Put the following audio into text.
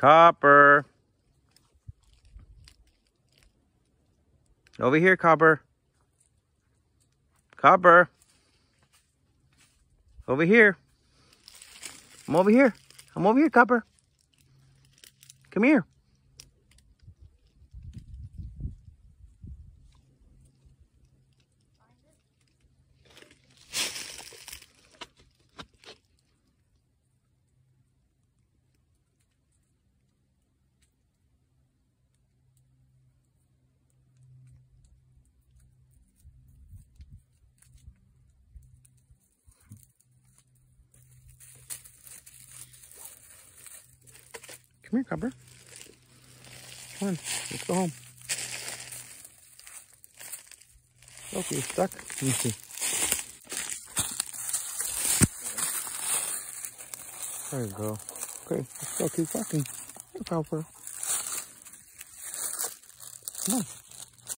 Copper. Over here, Copper. Copper. Over here. I'm over here. I'm over here, Copper. Come here. Come here, Copper. Come on, let's go home. Oh, you're stuck. Let me see. There you go. Okay, let's go keep walking. Hey, Copper. Come on.